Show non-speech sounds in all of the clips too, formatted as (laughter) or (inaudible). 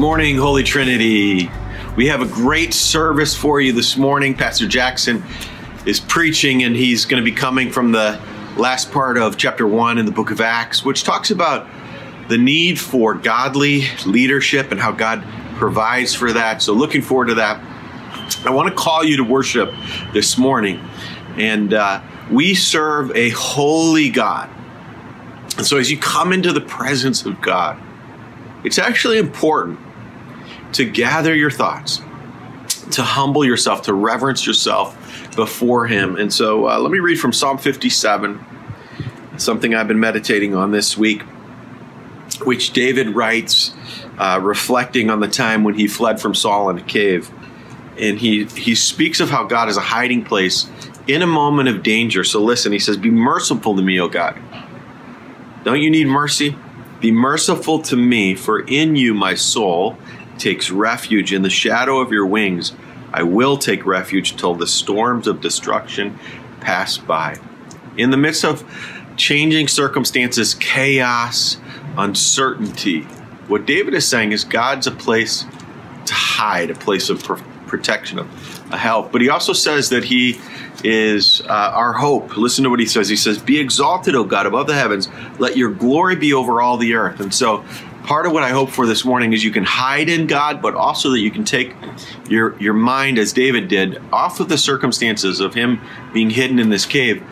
Morning, Holy Trinity. We have a great service for you this morning. Pastor Jackson is preaching, and he's going to be coming from the last part of chapter one in the book of Acts, which talks about the need for godly leadership and how God provides for that. So, looking forward to that. I want to call you to worship this morning. And uh, we serve a holy God. And so, as you come into the presence of God, it's actually important to gather your thoughts, to humble yourself, to reverence yourself before Him. And so, uh, let me read from Psalm 57, something I've been meditating on this week, which David writes, uh, reflecting on the time when he fled from Saul in a cave. And he, he speaks of how God is a hiding place in a moment of danger. So, listen, he says, Be merciful to me, O God. Don't you need mercy? Be merciful to me, for in you my soul takes refuge. In the shadow of your wings, I will take refuge till the storms of destruction pass by. In the midst of changing circumstances, chaos, uncertainty, what David is saying is God's a place to hide, a place of protection, of help. But he also says that he is uh, our hope. Listen to what he says. He says, Be exalted, O God, above the heavens. Let your glory be over all the earth. And so, part of what I hope for this morning is you can hide in God, but also that you can take your, your mind, as David did, off of the circumstances of him being hidden in this cave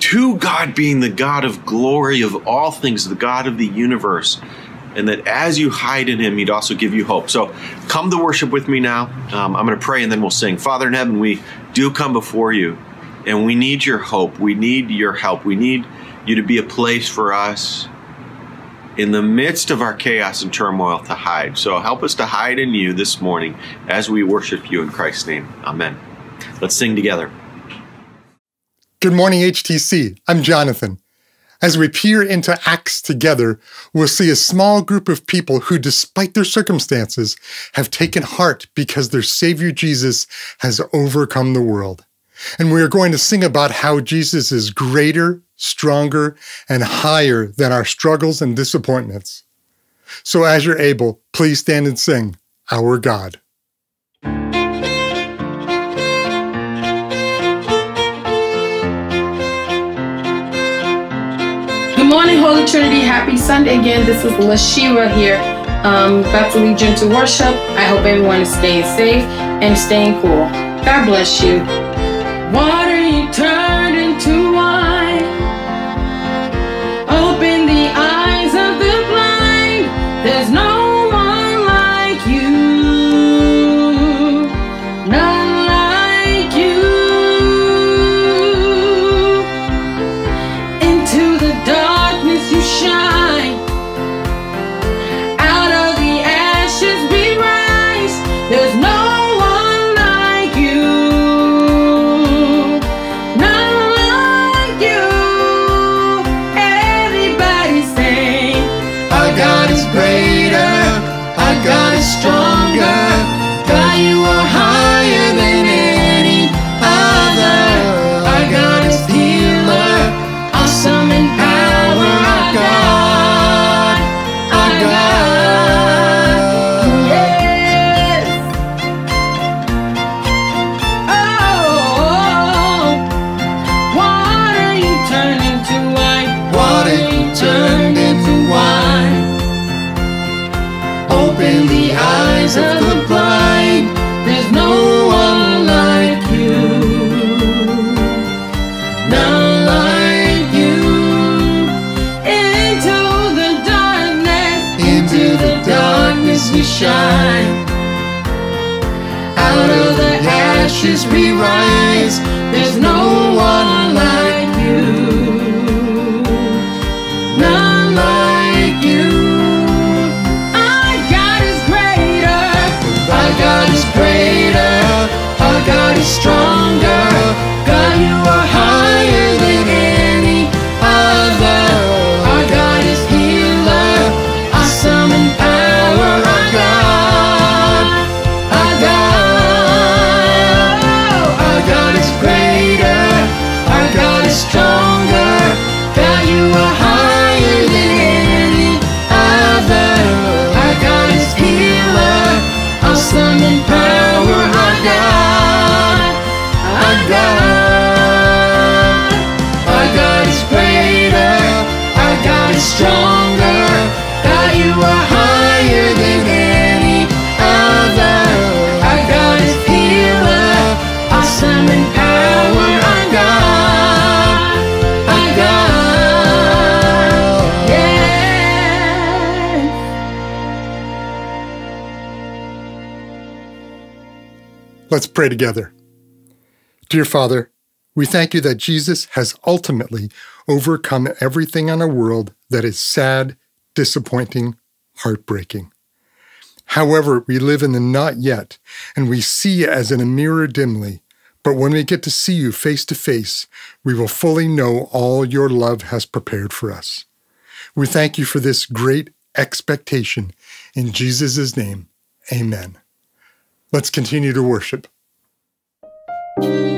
to God being the God of glory of all things, the God of the universe. And that as you hide in him, he'd also give you hope. So come to worship with me now. Um, I'm going to pray and then we'll sing. Father in heaven, we do come before you and we need your hope. We need your help. We need you to be a place for us in the midst of our chaos and turmoil to hide. So help us to hide in you this morning as we worship you in Christ's name. Amen. Let's sing together. Good morning, HTC. I'm Jonathan. As we peer into Acts together, we'll see a small group of people who, despite their circumstances, have taken heart because their Savior Jesus has overcome the world. And we are going to sing about how Jesus is greater, stronger, and higher than our struggles and disappointments. So as you're able, please stand and sing, Our God. Good morning, Holy Trinity. Happy Sunday again. This is LaShera here. Um, about to lead you into worship. I hope everyone is staying safe and staying cool. God bless you. Water pray together. Dear Father, we thank you that Jesus has ultimately overcome everything in our world that is sad, disappointing, heartbreaking. However, we live in the not yet, and we see as in a mirror dimly. But when we get to see you face to face, we will fully know all your love has prepared for us. We thank you for this great expectation. In Jesus' name, amen. Let's continue to worship. Glory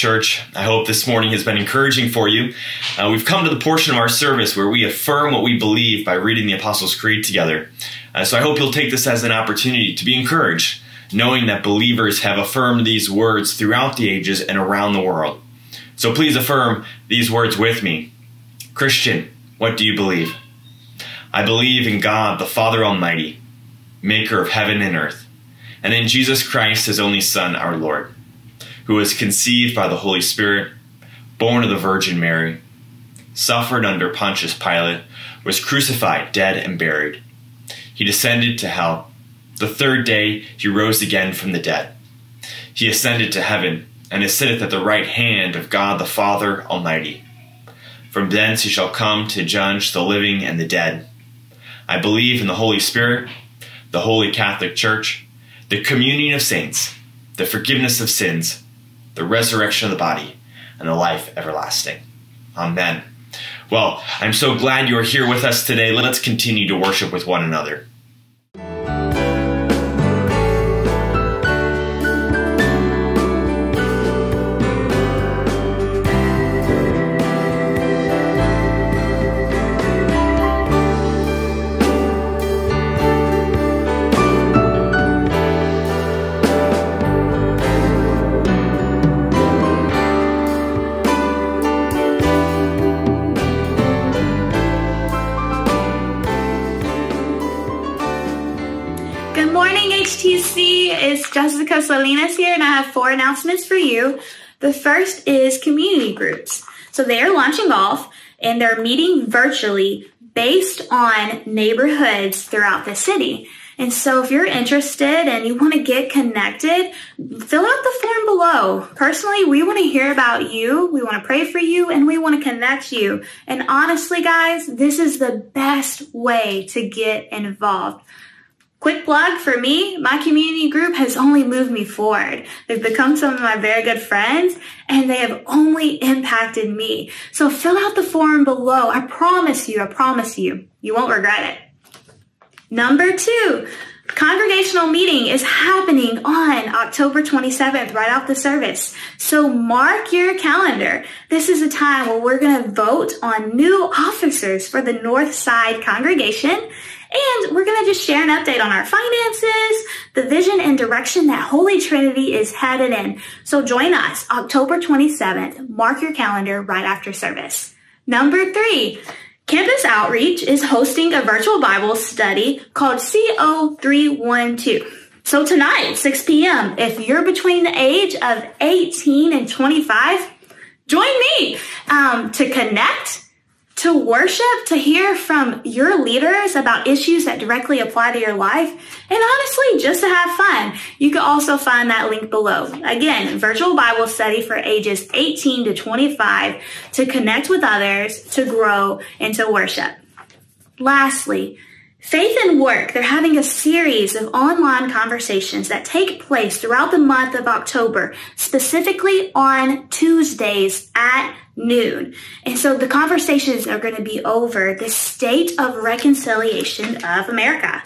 Church. I hope this morning has been encouraging for you. Uh, we've come to the portion of our service where we affirm what we believe by reading the Apostles' Creed together. Uh, so I hope you'll take this as an opportunity to be encouraged, knowing that believers have affirmed these words throughout the ages and around the world. So please affirm these words with me Christian, what do you believe? I believe in God, the Father Almighty, maker of heaven and earth and in Jesus Christ, his only Son, our Lord, who was conceived by the Holy Spirit, born of the Virgin Mary, suffered under Pontius Pilate, was crucified, dead, and buried. He descended to hell. The third day he rose again from the dead. He ascended to heaven and is sitteth at the right hand of God the Father Almighty. From thence he shall come to judge the living and the dead. I believe in the Holy Spirit, the Holy Catholic Church, the communion of saints, the forgiveness of sins, the resurrection of the body, and the life everlasting. Amen. Well, I'm so glad you are here with us today. Let's continue to worship with one another. Salinas here, and I have four announcements for you. The first is community groups. So they are launching off and they're meeting virtually based on neighborhoods throughout the city. And so if you're interested and you want to get connected, fill out the form below. Personally, we want to hear about you. We want to pray for you and we want to connect you. And honestly, guys, this is the best way to get involved. Quick plug for me, my community group has only moved me forward. They've become some of my very good friends and they have only impacted me. So fill out the form below. I promise you, I promise you, you won't regret it. Number two, congregational meeting is happening on October 27th, right the service. So mark your calendar. This is a time where we're going to vote on new officers for the North Side congregation. And we're going to just share an update on our finances, the vision and direction that Holy Trinity is headed in. So join us October 27th. Mark your calendar right after service. Number three, Campus Outreach is hosting a virtual Bible study called CO312. So tonight, 6 p.m., if you're between the age of 18 and 25, join me um, to connect to worship, to hear from your leaders about issues that directly apply to your life, and honestly, just to have fun. You can also find that link below. Again, virtual Bible study for ages 18 to 25 to connect with others, to grow, and to worship. Lastly, Faith and Work, they're having a series of online conversations that take place throughout the month of October, specifically on Tuesdays at noon. And so the conversations are going to be over the state of reconciliation of America.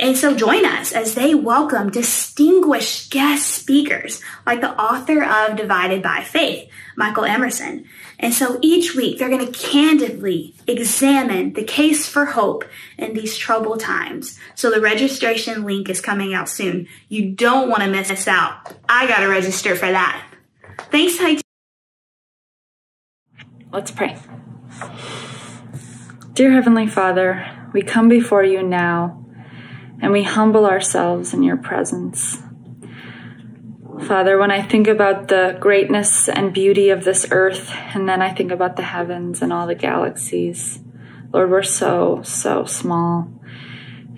And so join us as they welcome distinguished guest speakers like the author of Divided by Faith, Michael Emerson. And so each week they're going to candidly examine the case for hope in these troubled times. So the registration link is coming out soon. You don't want to miss this out. I got to register for that. Thanks, Hi. Let's pray. Dear Heavenly Father, we come before you now and we humble ourselves in your presence. Father, when I think about the greatness and beauty of this earth, and then I think about the heavens and all the galaxies, Lord, we're so, so small,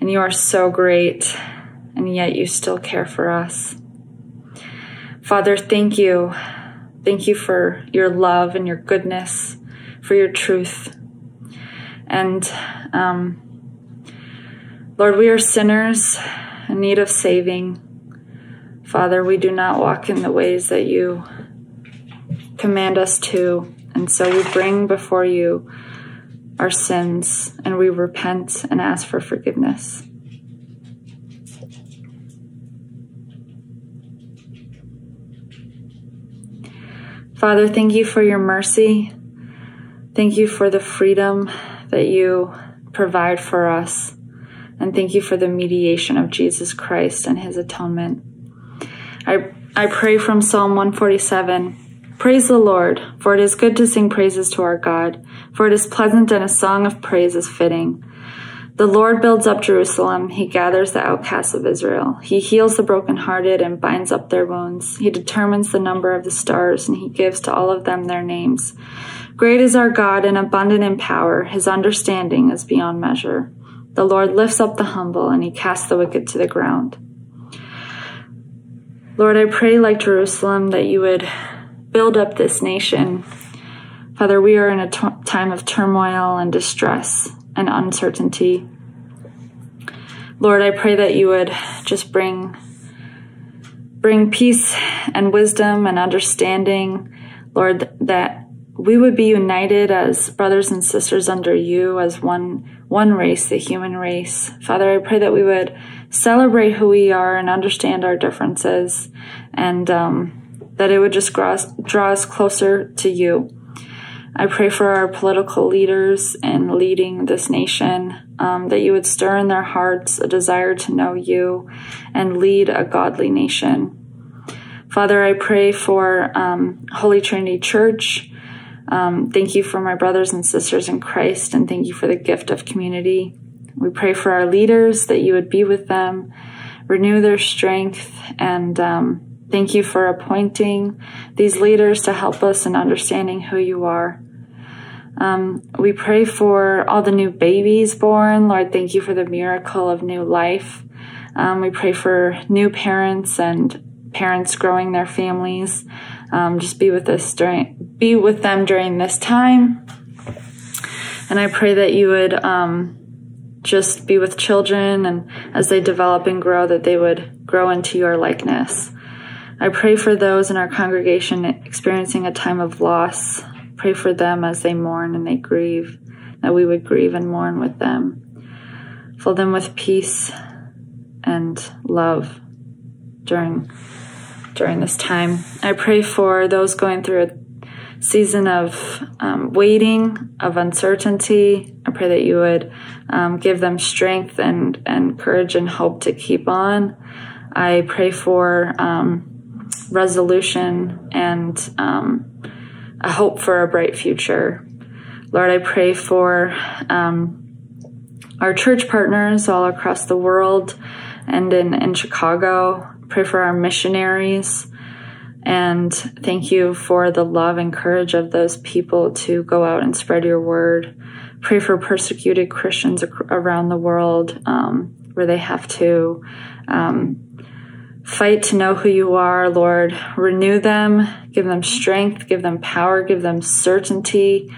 and you are so great, and yet you still care for us. Father, thank you. Thank you for your love and your goodness, for your truth. And um, Lord, we are sinners in need of saving. Father, we do not walk in the ways that you command us to. And so we bring before you our sins and we repent and ask for forgiveness. Father, thank you for your mercy. Thank you for the freedom that you provide for us. And thank you for the mediation of Jesus Christ and his atonement. I, I pray from Psalm 147 Praise the Lord, for it is good to sing praises to our God, for it is pleasant and a song of praise is fitting. The Lord builds up Jerusalem. He gathers the outcasts of Israel. He heals the brokenhearted and binds up their wounds. He determines the number of the stars, and he gives to all of them their names. Great is our God and abundant in power. His understanding is beyond measure. The Lord lifts up the humble, and he casts the wicked to the ground. Lord, I pray, like Jerusalem, that you would build up this nation. Father, we are in a t- time of turmoil and distress and uncertainty. Lord, I pray that you would just bring bring peace and wisdom and understanding, Lord, that we would be united as brothers and sisters under you as one one race, the human race. Father, I pray that we would celebrate who we are and understand our differences, and um, that it would just draw us, draw us closer to you. I pray for our political leaders in leading this nation, um, that you would stir in their hearts a desire to know you and lead a godly nation. Father, I pray for um, Holy Trinity Church. Um, thank you for my brothers and sisters in Christ, and thank you for the gift of community. We pray for our leaders that you would be with them, renew their strength, and um, thank you for appointing these leaders to help us in understanding who you are. Um, we pray for all the new babies born. Lord, thank you for the miracle of new life. Um, we pray for new parents and parents growing their families. Um, just be with us during, be with them during this time. And I pray that you would um, just be with children and as they develop and grow, that they would grow into your likeness. I pray for those in our congregation experiencing a time of loss. Pray for them as they mourn and they grieve, that we would grieve and mourn with them. Fill them with peace and love during during this time. I pray for those going through a season of um, waiting, of uncertainty. I pray that you would um, give them strength and, and courage and hope to keep on. I pray for um, resolution and um, a hope for a bright future. Lord, I pray for um, our church partners all across the world and in, in Chicago pray for our missionaries. And thank you for the love and courage of those people to go out and spread your word. Pray for persecuted Christians around the world um, where they have to um, fight to know who you are, Lord. Renew them, give them strength, give them power, give them certainty,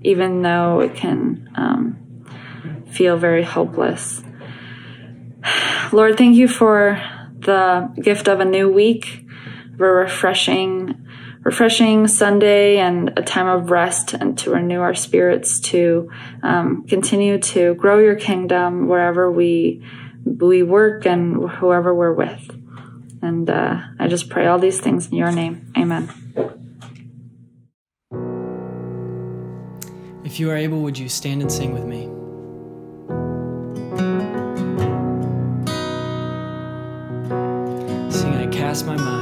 even though it can um, feel very hopeless. (sighs) Lord, thank you for the gift of a new week, a refreshing, refreshing Sunday and a time of rest and to renew our spirits to um, continue to grow your kingdom wherever we we work and whoever we're with. And uh, I just pray all these things in your name. Amen. If you are able, would you stand and sing with me? Sing, I cast my mind.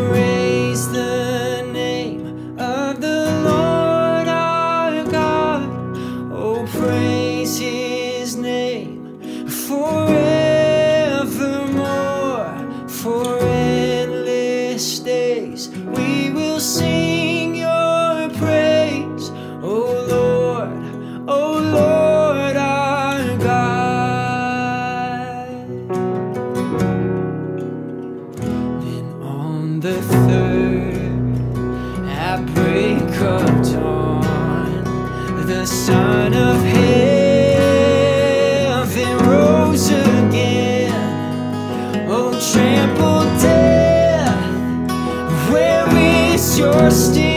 Praise Of dawn, the Son of Heaven rose again. Oh, trampled death, where is your sting?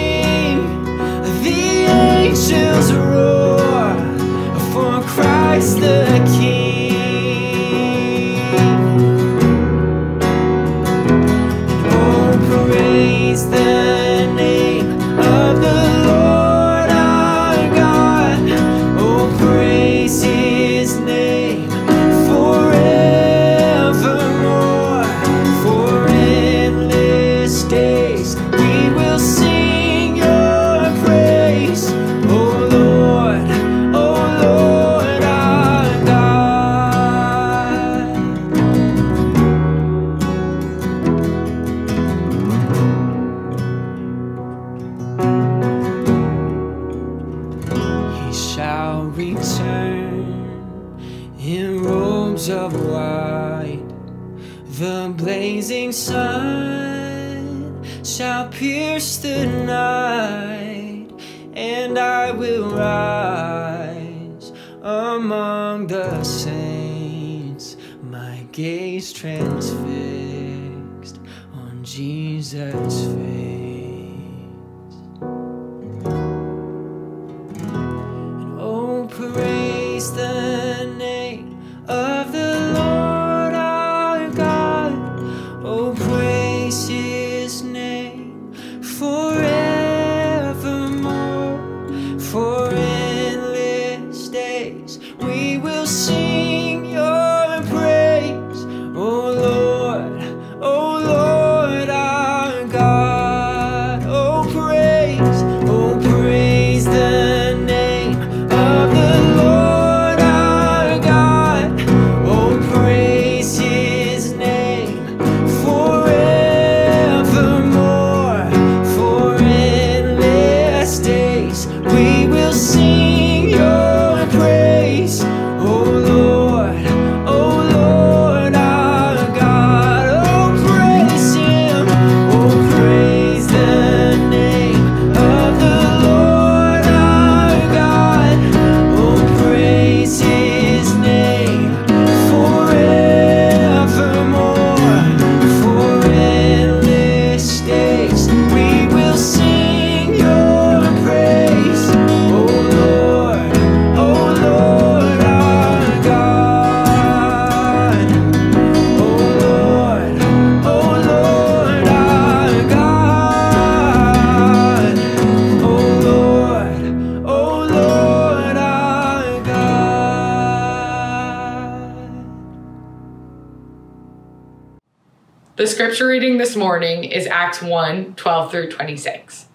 Acts 1 12 through 26.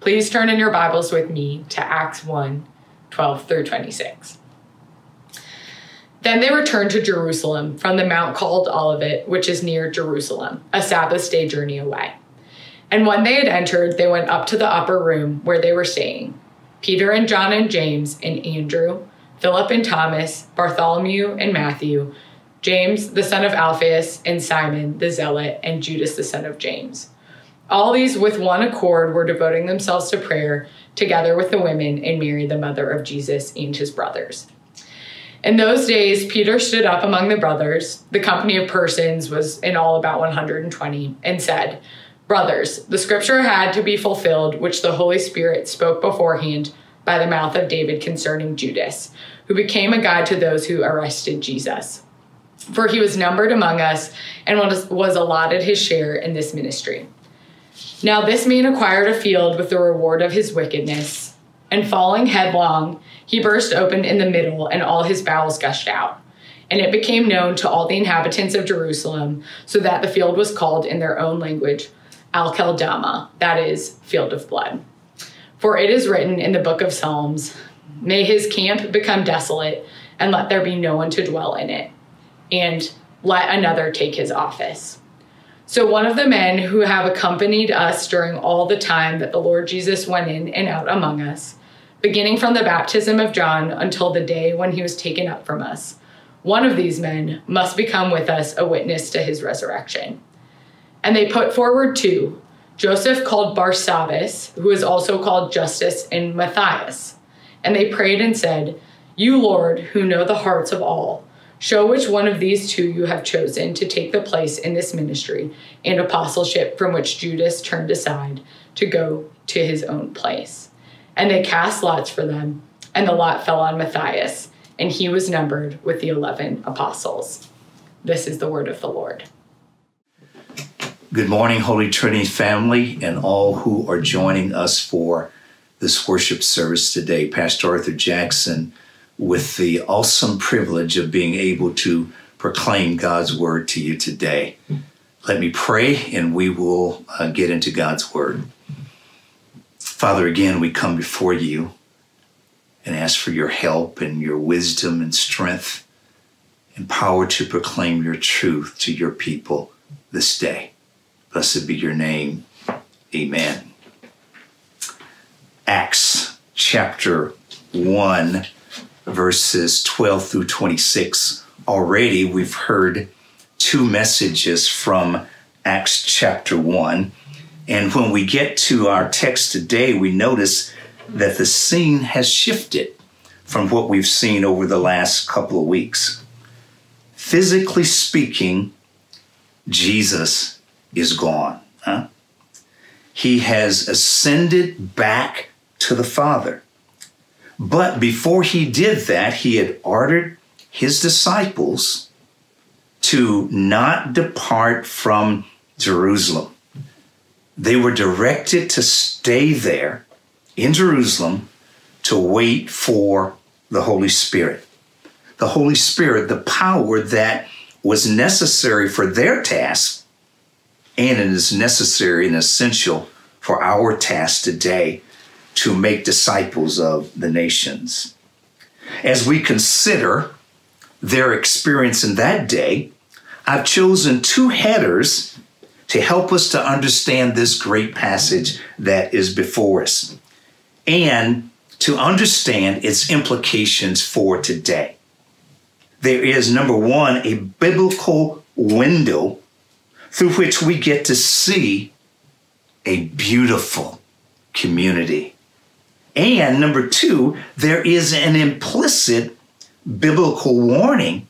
Please turn in your Bibles with me to Acts 1 12 through 26. Then they returned to Jerusalem from the mount called Olivet, which is near Jerusalem, a Sabbath day journey away. And when they had entered, they went up to the upper room where they were staying Peter and John and James and Andrew, Philip and Thomas, Bartholomew and Matthew, James the son of Alphaeus, and Simon the zealot, and Judas the son of James. All these with one accord were devoting themselves to prayer, together with the women and Mary, the mother of Jesus, and his brothers. In those days, Peter stood up among the brothers, the company of persons was in all about 120, and said, Brothers, the scripture had to be fulfilled, which the Holy Spirit spoke beforehand by the mouth of David concerning Judas, who became a guide to those who arrested Jesus. For he was numbered among us and was, allotted his share in this ministry. Now this man acquired a field with the reward of his wickedness, and falling headlong, he burst open in the middle, and all his bowels gushed out. And it became known to all the inhabitants of Jerusalem, so that the field was called in their own language Akeldama, that is, field of blood. For it is written in the book of Psalms, May his camp become desolate, and let there be no one to dwell in it, and let another take his office. So, one of the men who have accompanied us during all the time that the Lord Jesus went in and out among us, beginning from the baptism of John until the day when he was taken up from us, one of these men must become with us a witness to his resurrection. And they put forward two Joseph called Barsabbas, who is also called Justus, and Matthias. And they prayed and said, You, Lord, who know the hearts of all, Show which one of these two you have chosen to take the place in this ministry and apostleship from which Judas turned aside to go to his own place. And they cast lots for them, and the lot fell on Matthias, and he was numbered with the eleven apostles. This is the word of the Lord. Good morning, Holy Trinity family, and all who are joining us for this worship service today. Pastor Arthur Jackson, with the awesome privilege of being able to proclaim God's word to you today. Let me pray and we will uh, get into God's word. Father, again, we come before you and ask for your help and your wisdom and strength and power to proclaim your truth to your people this day. Blessed be your name. Amen. Acts chapter 1, verses 12 through 26. Already we've heard two messages from Acts chapter 1. And when we get to our text today, we notice that the scene has shifted from what we've seen over the last couple of weeks. Physically speaking, Jesus is gone. Huh? He has ascended back to the Father. But before he did that, he had ordered his disciples to not depart from Jerusalem. They were directed to stay there in Jerusalem to wait for the Holy Spirit. The Holy Spirit, the power that was necessary for their task, and it is necessary and essential for our task today to make disciples of the nations. As we consider their experience in that day, I've chosen two headers to help us to understand this great passage that is before us and to understand its implications for today. There is, number one, a biblical window through which we get to see a beautiful community. And number two, there is an implicit biblical warning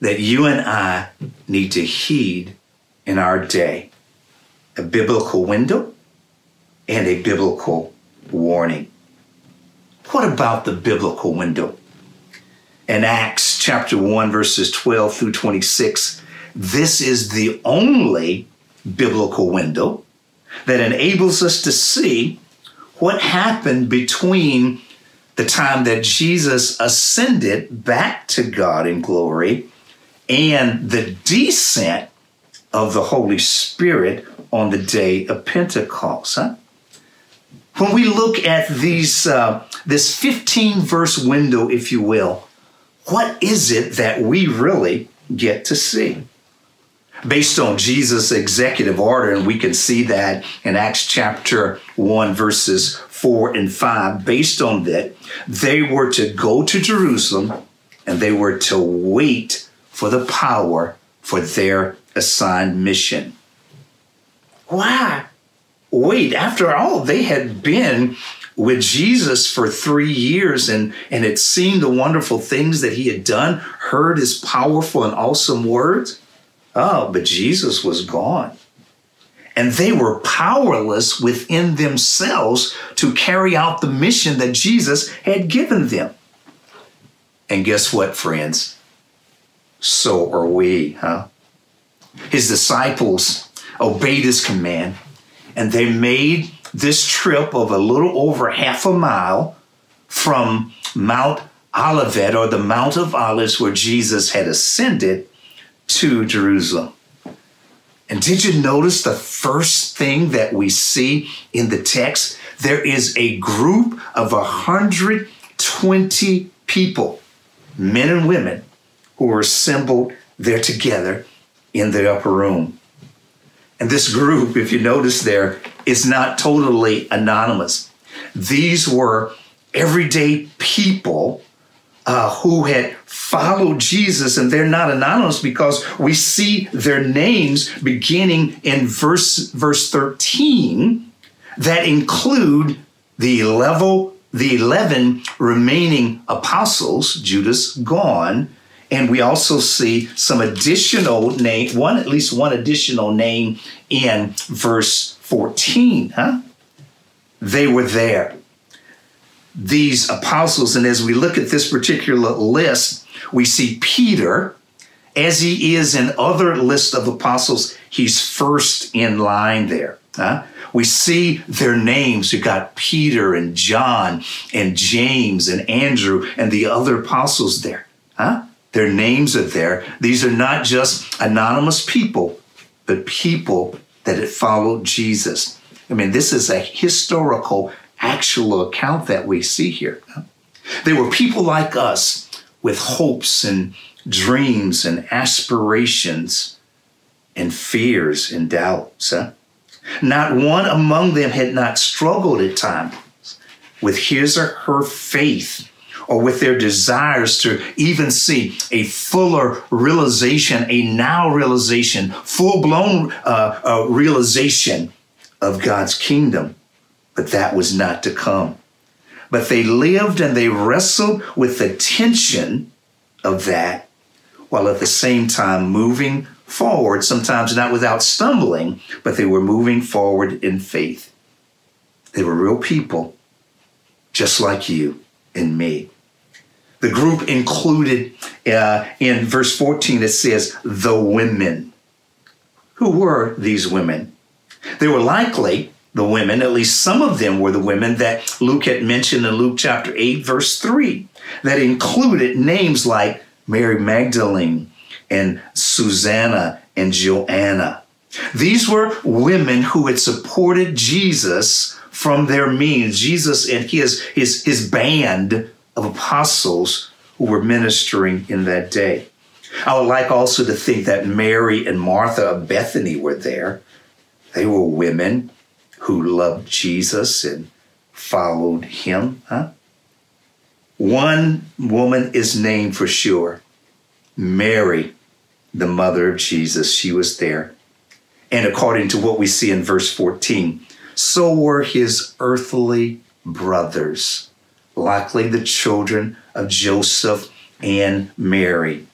that you and I need to heed in our day. A biblical window and a biblical warning. What about the biblical window? In Acts chapter 1, verses 12 through 26, this is the only biblical window that enables us to see what happened between the time that Jesus ascended back to God in glory and the descent of the Holy Spirit on the day of Pentecost. Huh? When we look at these, uh, this 15 verse window, if you will, what is it that we really get to see? Based on Jesus' executive order, and we can see that in Acts chapter 1, verses 4 and 5. Based on that, they were to go to Jerusalem and they were to wait for the power for their assigned mission. Why? Wait, after all, they had been with Jesus for three years and, and had seen the wonderful things that he had done, heard his powerful and awesome words. Oh, but Jesus was gone. And they were powerless within themselves to carry out the mission that Jesus had given them. And guess what, friends? So are we, huh? His disciples obeyed his command and they made this trip of a little over half a mile from Mount Olivet or the Mount of Olives where Jesus had ascended to Jerusalem. And did you notice the first thing that we see in the text? There is a group of 120 people, men and women, who are assembled there together in the upper room. And this group, if you notice there, is not totally anonymous. These were everyday people uh, who had followed Jesus, and they're not anonymous because we see their names beginning in verse verse 13 that include the level the 11 remaining apostles, Judas gone, And we also see some additional name, one at least one additional name in verse 14, huh? They were there. These apostles, and as we look at this particular list, we see Peter, as he is in other lists of apostles, he's first in line there. Huh? We see their names. You got Peter and John and James and Andrew and the other apostles there. Huh? Their names are there. These are not just anonymous people, but people that had followed Jesus. I mean, this is a historical, actual account that we see here. They were people like us with hopes and dreams and aspirations and fears and doubts. Huh? Not one among them had not struggled at times with his or her faith or with their desires to even see a fuller realization, a now realization, full blown uh, uh, realization of God's kingdom. But that was not to come. But they lived and they wrestled with the tension of that while at the same time moving forward, sometimes not without stumbling, but they were moving forward in faith. They were real people, just like you and me. The group included uh, in verse 14, it says, the women. Who were these women? They were likely the women, at least some of them were the women that Luke had mentioned in Luke chapter 8, verse 3, that included names like Mary Magdalene and Susanna and Joanna. These were women who had supported Jesus from their means, Jesus and his, his, his band of apostles who were ministering in that day. I would like also to think that Mary and Martha of Bethany were there. They were women who loved Jesus and followed him. Huh? One woman is named for sure Mary, the mother of Jesus. She was there. And according to what we see in verse 14, so were his earthly brothers, likely the children of Joseph and Mary.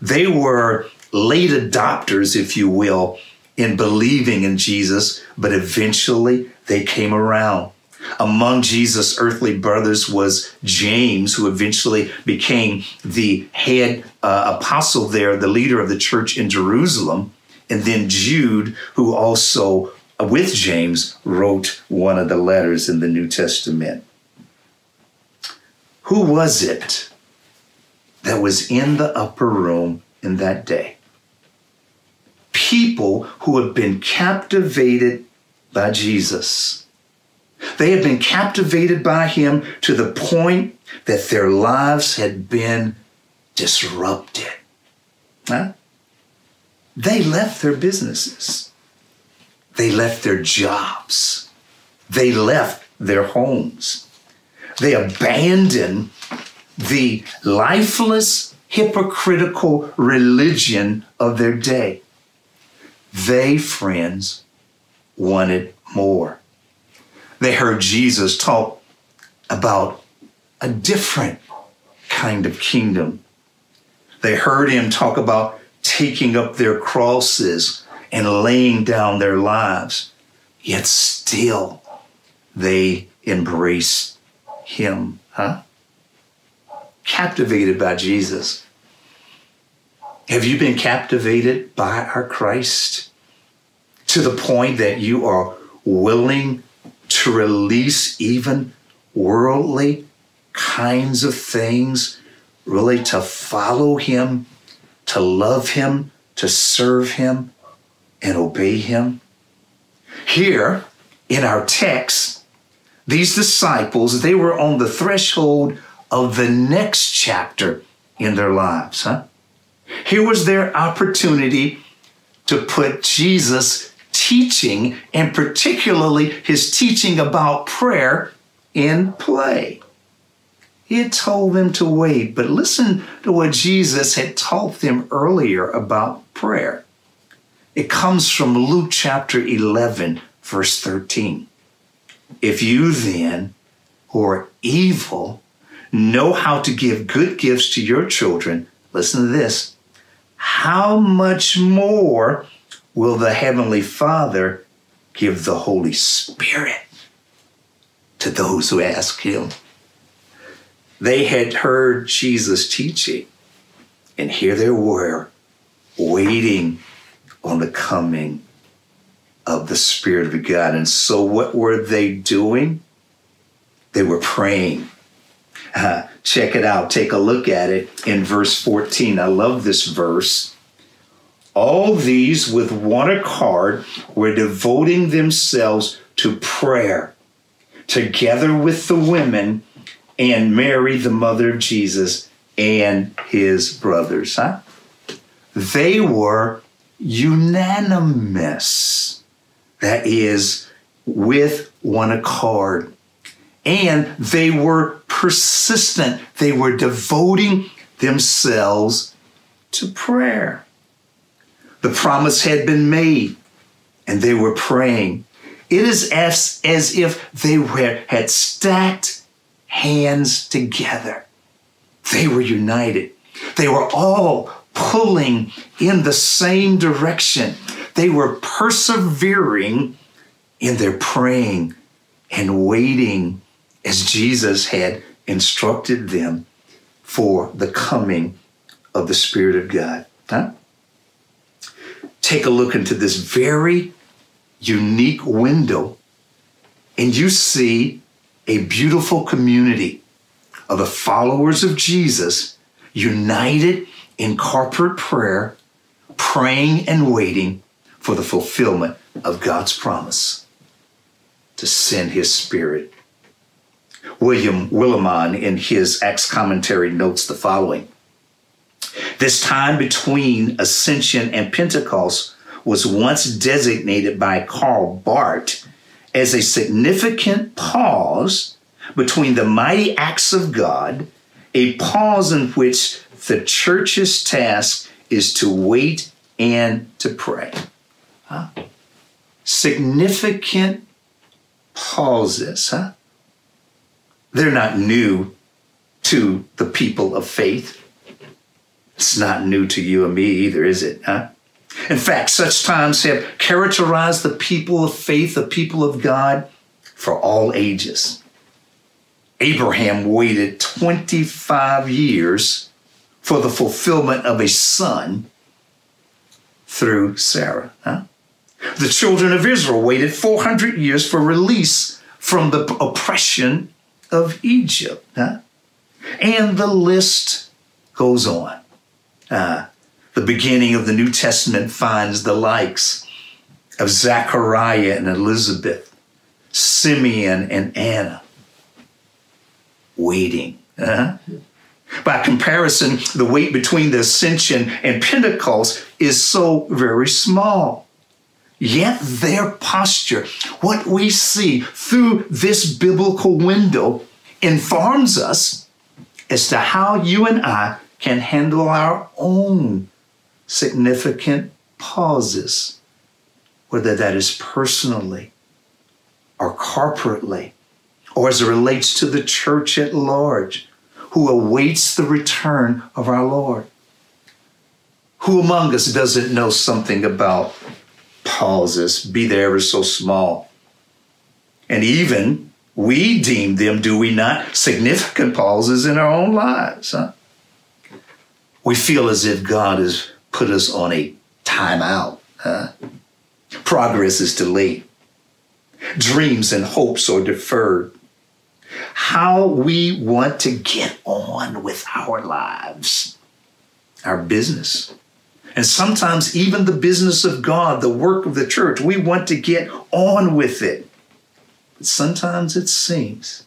They were late adopters, if you will, in believing in Jesus, but eventually they came around. Among Jesus' earthly brothers was James, who eventually became the head uh, apostle there, the leader of the church in Jerusalem, and then Jude, who also, uh, with James, wrote one of the letters in the New Testament. Who was it that was in the upper room in that day? People who have been captivated by Jesus. They had been captivated by him to the point that their lives had been disrupted. Huh? They left their businesses. They left their jobs. They left their homes. They abandoned the lifeless, hypocritical religion of their day. They, friends, wanted more. They heard Jesus talk about a different kind of kingdom. They heard him talk about taking up their crosses and laying down their lives, yet still they embraced him, huh? Captivated by Jesus. Have you been captivated by our Christ to the point that you are willing to release even worldly kinds of things, really to follow Him, to love Him, to serve Him, and obey Him? Here in our text, these disciples, they were on the threshold of the next chapter in their lives, huh? Here was their opportunity to put Jesus' teaching, and particularly his teaching about prayer, in play. He had told them to wait, but listen to what Jesus had taught them earlier about prayer. It comes from Luke chapter 11, verse 13. If you then, who are evil, know how to give good gifts to your children, listen to this, how much more will the Heavenly Father give the Holy Spirit to those who ask Him? They had heard Jesus teaching, and here they were waiting on the coming of the Spirit of God. And so, what were they doing? They were praying. Uh, (laughs) check it out. Take a look at it in verse 14. I love this verse. All these, with one accord, were devoting themselves to prayer, together with the women and Mary, the mother of Jesus, and his brothers. Huh? They were unanimous. That is, with one accord. And they were persistent. They were devoting themselves to prayer. The promise had been made, and they were praying. It is as, as if they were, had stacked hands together. They were united. They were all pulling in the same direction. They were persevering in their praying and waiting as Jesus had instructed them for the coming of the Spirit of God. Huh? Take a look into this very unique window, and you see a beautiful community of the followers of Jesus united in corporate prayer, praying and waiting for the fulfillment of God's promise to send his spirit. William Willimon, in his Acts commentary, notes the following This time between Ascension and Pentecost was once designated by Karl Barth as a significant pause between the mighty acts of God, a pause in which the church's task is to wait and to pray. Huh? Significant pauses, huh? They're not new to the people of faith. It's not new to you and me either, is it? Huh? In fact, such times have characterized the people of faith, the people of God, for all ages. Abraham waited 25 years for the fulfillment of a son through Sarah. Huh? The children of Israel waited 400 years for release from the oppression of Egypt. Huh? And the list goes on. Uh, the beginning of the New Testament finds the likes of Zechariah and Elizabeth, Simeon and Anna waiting. Uh-huh. By comparison, the wait between the ascension and Pentecost is so very small. Yet their posture, what we see through this biblical window, informs us as to how you and I can handle our own significant pauses, whether that is personally or corporately, or as it relates to the church at large, who awaits the return of our Lord. Who among us doesn't know something about pauses, be they ever so small? And even we deem them, do we not, significant pauses in our own lives. Huh? We feel as if God has put us on a timeout. Huh? Progress is delayed. Dreams and hopes are deferred. How we want to get on with our lives, our business, and sometimes even the business of God, the work of the church, we want to get on with it. But sometimes it seems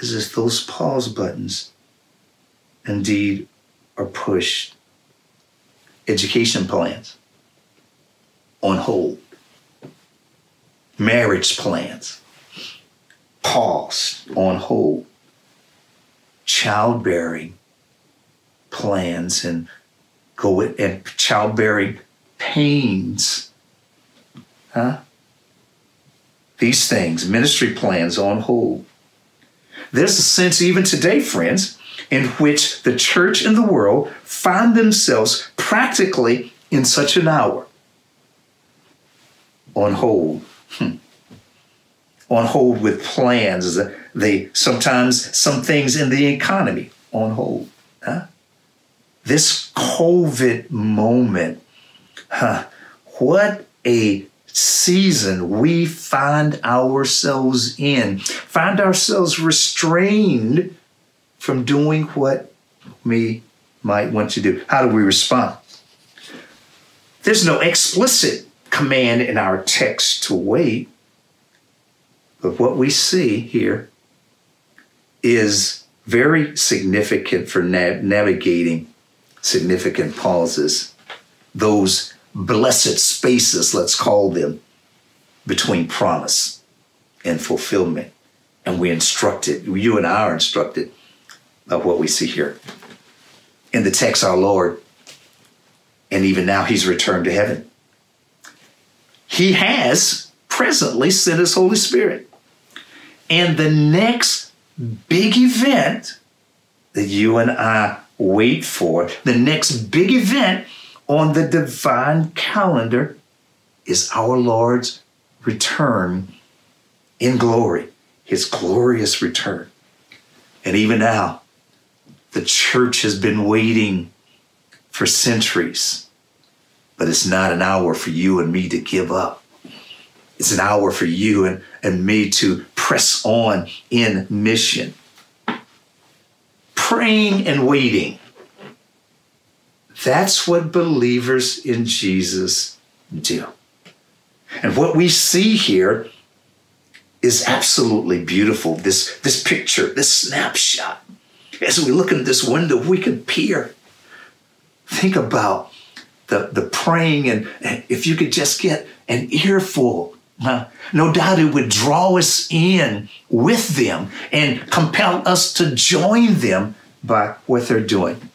as if those pause buttons indeed are pushed. Education plans on hold, marriage plans paused on hold, childbearing plans and go and childbearing pains. Huh? These things, ministry plans on hold. There's a sense, even today, friends, in which the church and the world find themselves practically in such an hour. On hold. Hmm. On hold with plans. They sometimes some things in the economy on hold. Huh? This COVID moment, huh, what a season we find ourselves in, find ourselves restrained from doing what we might want to do. How do we respond? There's no explicit command in our text to wait, but what we see here is very significant for na- navigating significant pauses, those blessed spaces, let's call them, between promise and fulfillment. And we instructed, you and I are instructed of what we see here. In the text, our Lord, and even now he's returned to heaven. He has presently sent his Holy Spirit. And the next big event that you and I wait for, the next big event on the divine calendar is our Lord's return in glory, his glorious return. And even now, the church has been waiting for centuries, but it's not an hour for you and me to give up. It's an hour for you and, and me to press on in mission. Praying and waiting that's what believers in Jesus do. And what we see here is absolutely beautiful. This, this picture, this snapshot. As we look in this window, we can peer. Think about the, the praying, and, and if you could just get an earful, no doubt it would draw us in with them and compel us to join them by what they're doing.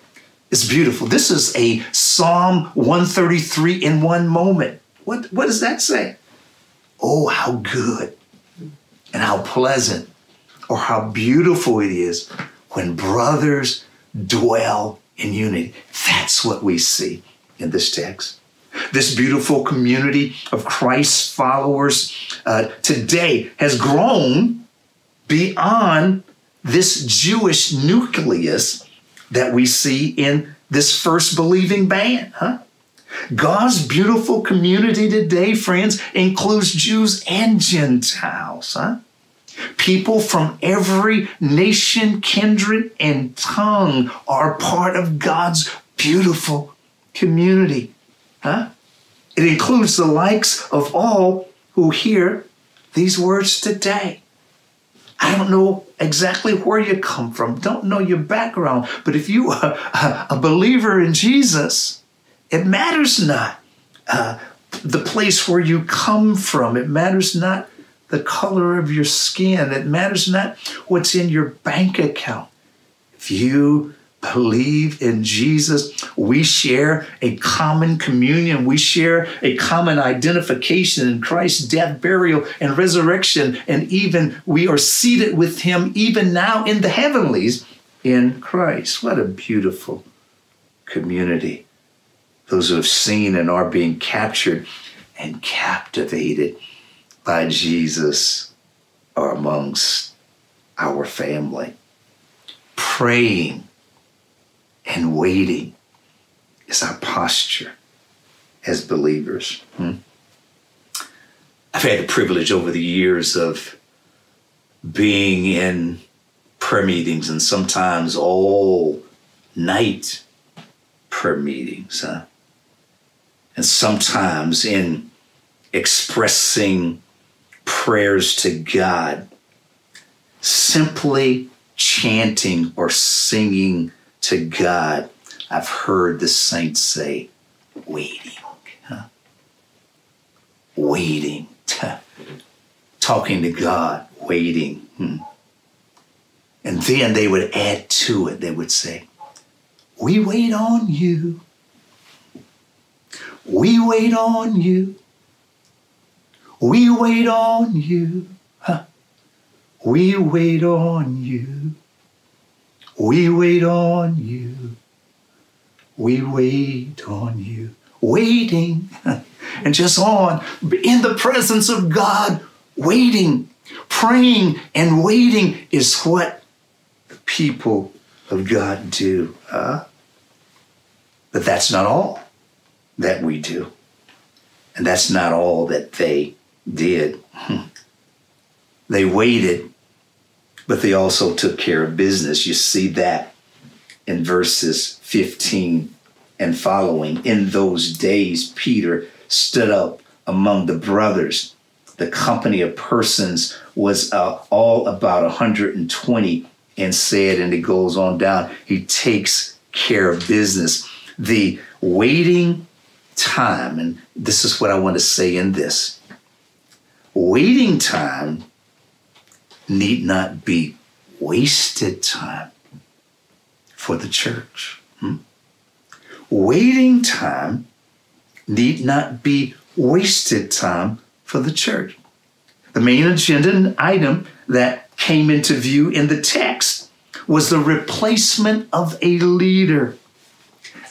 It's beautiful. This is a Psalm 133 in one moment. What, what does that say? Oh, how good and how pleasant or how beautiful it is when brothers dwell in unity. That's what we see in this text. This beautiful community of Christ's followers uh, today has grown beyond this Jewish nucleus that we see in this first believing band, huh? God's beautiful community today, friends, includes Jews and Gentiles, huh? People from every nation, kindred, and tongue are part of God's beautiful community, huh? It includes the likes of all who hear these words today. I don't know exactly where you come from, don't know your background, but if you are a believer in Jesus, it matters not uh, the place where you come from. It matters not the color of your skin. It matters not what's in your bank account. If you believe in Jesus, we share a common communion. We share a common identification in Christ's death, burial, and resurrection. And even we are seated with him even now in the heavenlies in Christ. What a beautiful community. Those who have seen and are being captured and captivated by Jesus are amongst our family. Praying and waiting is our posture as believers. Hmm? I've had the privilege over the years of being in prayer meetings and sometimes all night prayer meetings. Huh? And sometimes in expressing prayers to God, simply chanting or singing to God, I've heard the saints say, waiting, huh? waiting, talking to God, waiting. Hmm. And then they would add to it, they would say, We wait on you. We wait on you. We wait on you. Huh? We wait on you. We wait on you. We wait on you. Waiting. (laughs) And just on in the presence of God, waiting, praying, and waiting is what the people of God do. Huh? But that's not all that we do. And that's not all that they did. (laughs) They waited, but they also took care of business. You see that in verses 15 and following. In those days, Peter stood up among the brothers. The company of persons was uh, all about 120 and said, and it goes on down, he takes care of business. The waiting time, and this is what I want to say in this waiting time need not be wasted time for the church. Hmm? Waiting time need not be wasted time for the church. The main agenda item that came into view in the text was the replacement of a leader.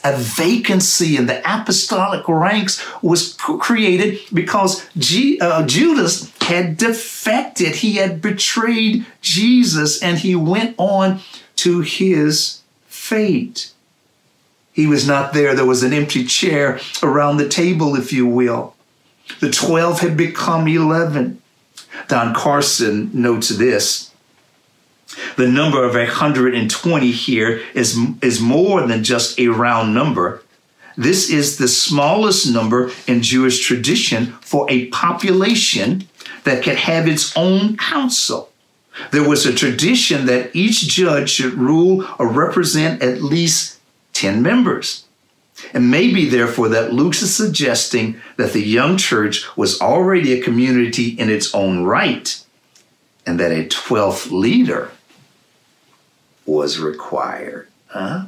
A vacancy in the apostolic ranks was created because G, uh, Judas had defected. He had betrayed Jesus and he went on to his fate. He was not there. There was an empty chair around the table, if you will. The 12 had become 11. Don Carson notes this the number of 120 here is, is more than just a round number. This is the smallest number in Jewish tradition for a population that could have its own council. There was a tradition that each judge should rule or represent at least 10 members. And maybe, therefore, that Luke is suggesting that the young church was already a community in its own right, and that a 12th leader was required. Huh?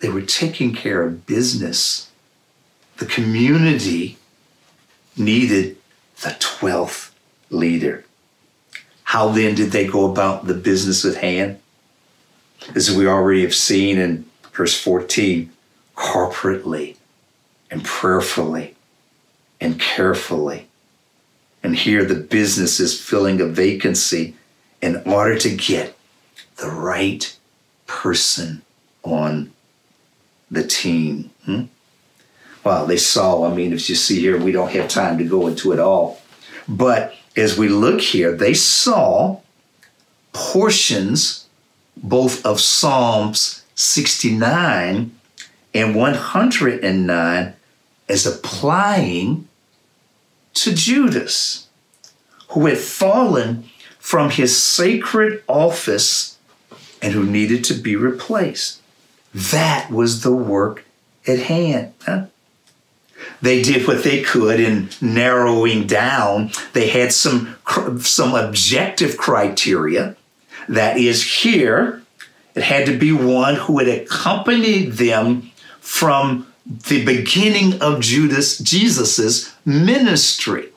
They were taking care of business. The community needed the 12th leader. How then did they go about the business at hand? As we already have seen in verse 14, corporately and prayerfully and carefully. And here the business is filling a vacancy in order to get the right person on the team. Hmm? Well, they saw, I mean, if you see here, we don't have time to go into it all. But as we look here, they saw portions both of Psalms 69 and 109 as applying to Judas, who had fallen from his sacred office and who needed to be replaced. That was the work at hand. Huh? They did what they could in narrowing down. They had some some objective criteria. That is here, it had to be one who had accompanied them from the beginning of Judas Jesus's ministry.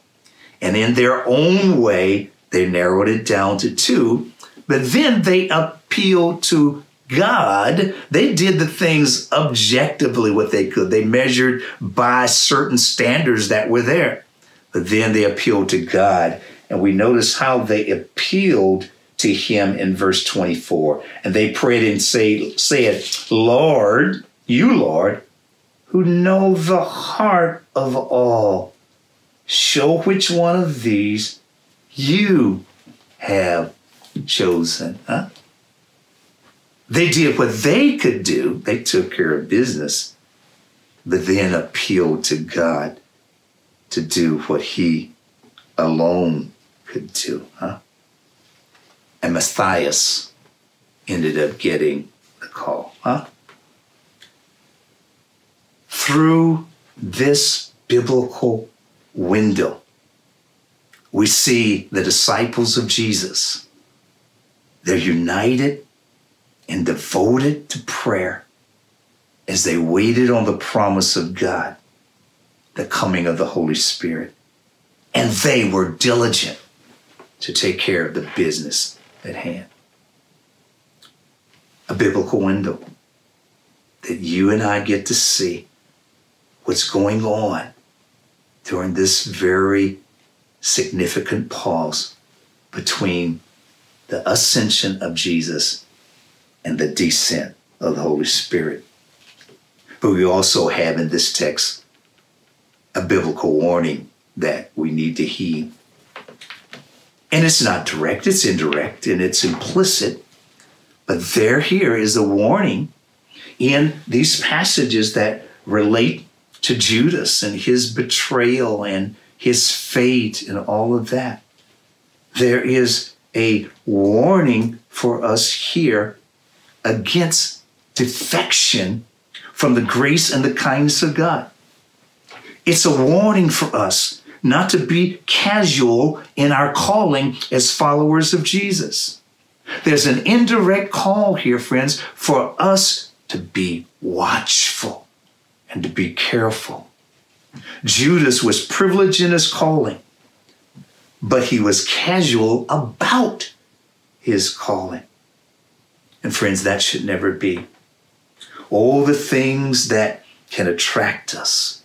And in their own way, they narrowed it down to two, but then they appealed to God. They did the things objectively what they could. They measured by certain standards that were there. But then they appealed to God. And we notice how they appealed to him in verse 24. And they prayed and say, said, Lord, you, Lord, who know the heart of all, show which one of these you have chosen. Huh? They did what they could do, they took care of business, but then appealed to God to do what He alone could do. Huh? And Matthias ended up getting the call. Huh? Through this biblical window, we see the disciples of Jesus. They're united and devoted to prayer as they waited on the promise of God, the coming of the Holy Spirit. And they were diligent to take care of the business at hand. a biblical window that you and I get to see what's going on during this very significant pause between the ascension of Jesus and the descent of the Holy Spirit. But we also have in this text a biblical warning that we need to heed. And it's not direct, it's indirect, and it's implicit. But there, here is a warning in these passages that relate to Judas and his betrayal and his fate and all of that. There is a warning for us here against defection from the grace and the kindness of God. It's a warning for us not to be casual in our calling as followers of Jesus. There's an indirect call here, friends, for us to be watchful and to be careful. Judas was privileged in his calling, but he was casual about his calling. And friends, that should never be. All the things that can attract us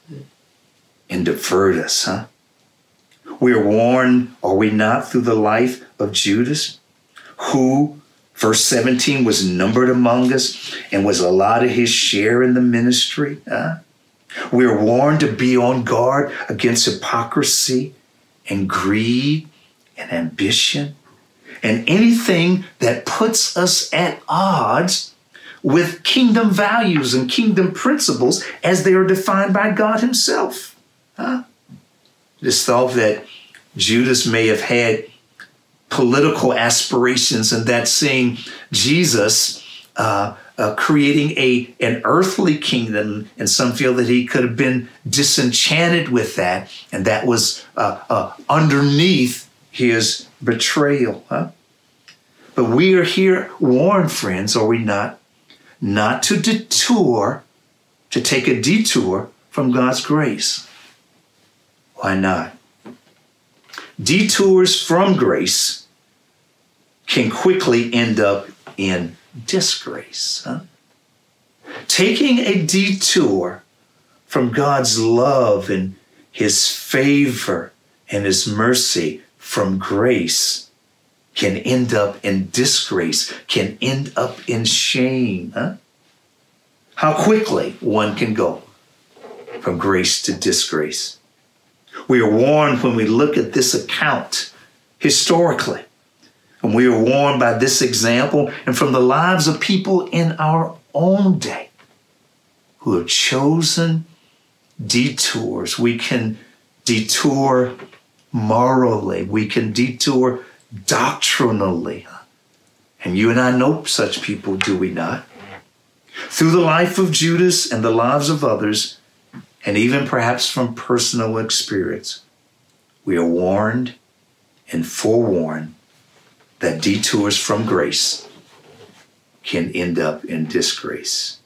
and divert us, huh? We are warned, are we not, through the life of Judas, who, verse 17, was numbered among us and was allotted his share in the ministry. Huh? We are warned to be on guard against hypocrisy and greed and ambition and anything that puts us at odds with kingdom values and kingdom principles as they are defined by God Himself. Huh? This thought that Judas may have had political aspirations and that seeing Jesus uh, uh, creating a an earthly kingdom, and some feel that he could have been disenchanted with that, and that was uh, uh underneath his betrayal. Huh? But we are here warned, friends, are we not? Not to detour, to take a detour from God's grace. Why not? Detours from grace can quickly end up in disgrace. Huh? Taking a detour from God's love and his favor and his mercy from grace can end up in disgrace, can end up in shame. Huh? How quickly one can go from grace to disgrace. We are warned when we look at this account historically and we are warned by this example and from the lives of people in our own day who have chosen detours. We can detour morally, we can detour doctrinally. And you and I know such people, do we not? Through the life of Judas and the lives of others, and even perhaps from personal experience, we are warned and forewarned that detours from grace can end up in disgrace.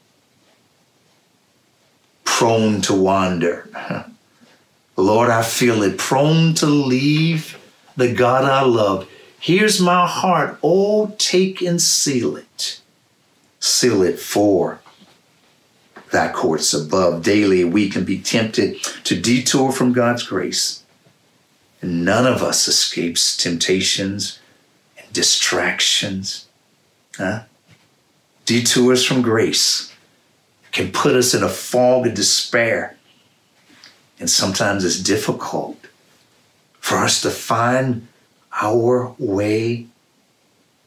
Prone to wander. (laughs) Lord, I feel it. Prone to leave the God I love. Here's my heart. Oh, take and seal it. Seal it for thy courts above. Daily we can be tempted to detour from God's grace. None of us escapes temptations and distractions, huh? detours from grace can put us in a fog of despair. And sometimes it's difficult for us to find our way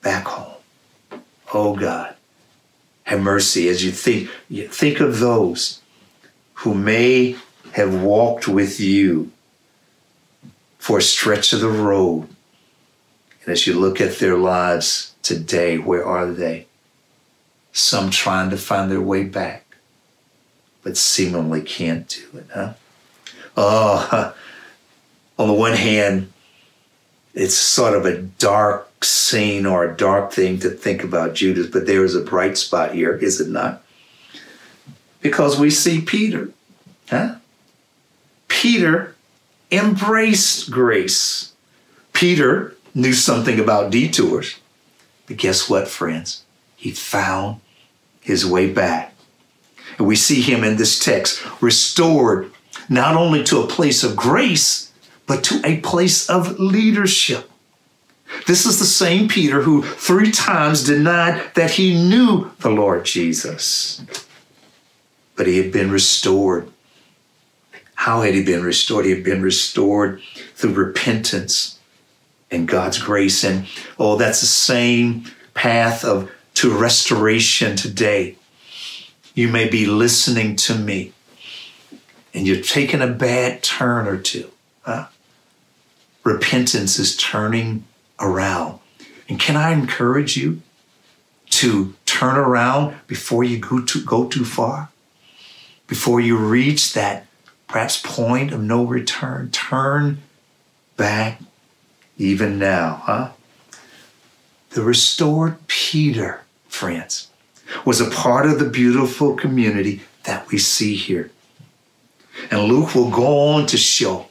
back home. Oh God, have mercy as you think, think of those who may have walked with you for a stretch of the road and as you look at their lives today, where are they? Some trying to find their way back, but seemingly can't do it, huh? Oh, (laughs) on the one hand, it's sort of a dark scene or a dark thing to think about Judas, but there is a bright spot here, is it not? Because we see Peter, huh? Peter embraced grace. Peter knew something about detours. But guess what, friends? he found his way back. And we see him in this text restored not only to a place of grace, but to a place of leadership. This is the same Peter who three times denied that he knew the Lord Jesus. But he had been restored. How had he been restored? He had been restored through repentance and God's grace. And oh, that's the same path of to restoration today. You may be listening to me and you're taking a bad turn or two. Huh? Repentance is turning around. And can I encourage you to turn around before you go too, go too far? Before you reach that perhaps point of no return, turn back even now, huh? The restored Peter, friends, was a part of the beautiful community that we see here. And Luke will go on to show,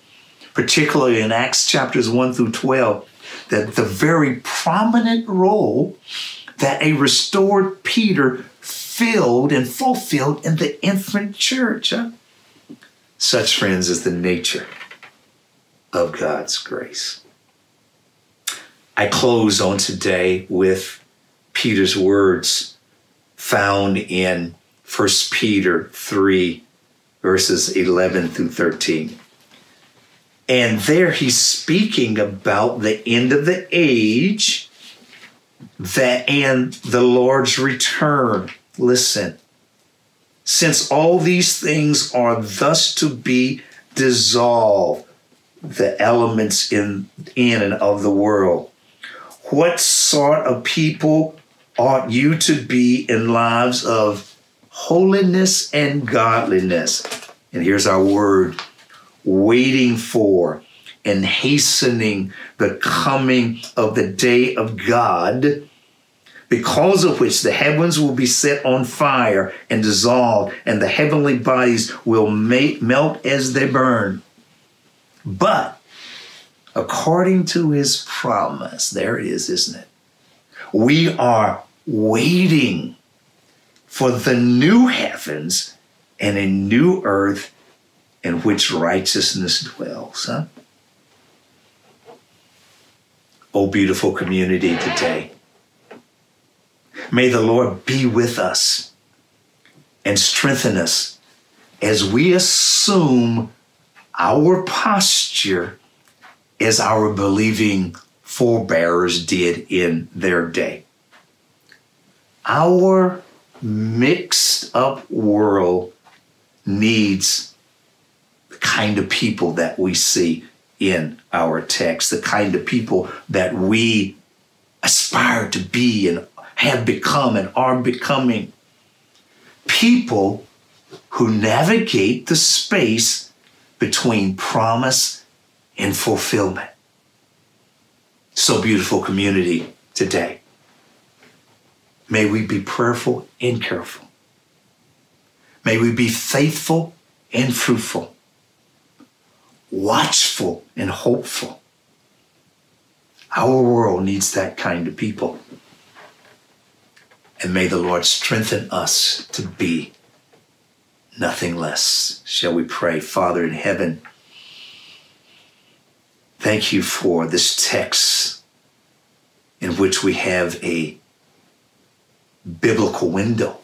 particularly in Acts chapters 1 through 12, that the very prominent role that a restored Peter filled and fulfilled in the infant church. huh? Such, friends, is the nature of God's grace. I close on today with Peter's words found in 1 Peter 3, verses 11 through 13. And there he's speaking about the end of the age that and the Lord's return. Listen. Since all these things are thus to be dissolved, the elements in in and of the world, what sort of people ought you to be in lives of holiness and godliness? And here's our word waiting for and hastening the coming of the day of God, because of which the heavens will be set on fire and dissolved, and the heavenly bodies will ma- melt as they burn. But according to his promise, there it is, isn't it? We are waiting for the new heavens and a new earth in which righteousness dwells. Huh? Oh, beautiful community today. May the Lord be with us and strengthen us as we assume our posture as our believing forebears did in their day. Our mixed up world needs the kind of people that we see in our text, the kind of people that we aspire to be and have become and are becoming. People who navigate the space between promise and fulfillment. So beautiful community today. May we be prayerful and careful. May we be faithful and fruitful, watchful and hopeful. Our world needs that kind of people. And may the Lord strengthen us to be nothing less. Shall we pray, Father in heaven? Thank you for this text in which we have a biblical window.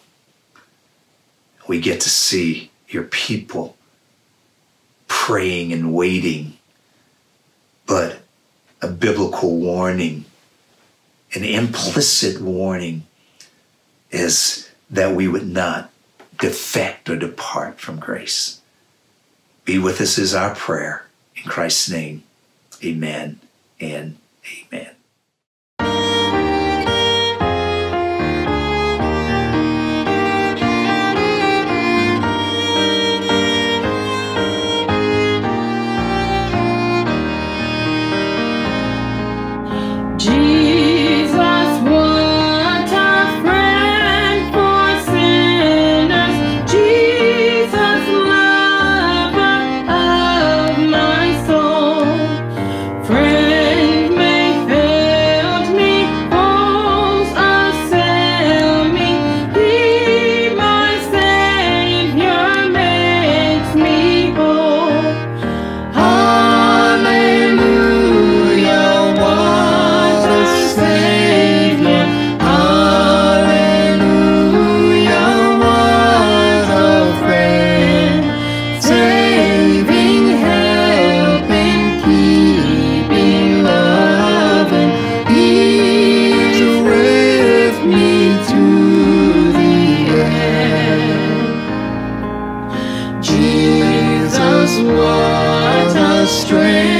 We get to see your people praying and waiting, but a biblical warning, an implicit warning is that we would not defect or depart from grace. Be with us is our prayer. In Christ's name, amen and amen. what a strange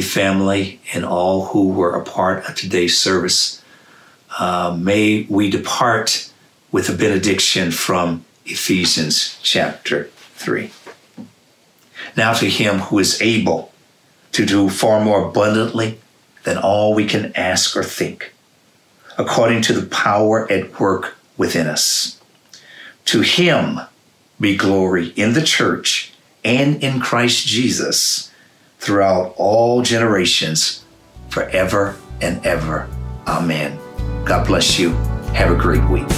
Family, and all who were a part of today's service. Uh, may we depart with a benediction from Ephesians chapter 3. Now to him who is able to do far more abundantly than all we can ask or think, according to the power at work within us. To him be glory in the church and in Christ Jesus throughout all generations, forever and ever. Amen. God bless you. Have a great week.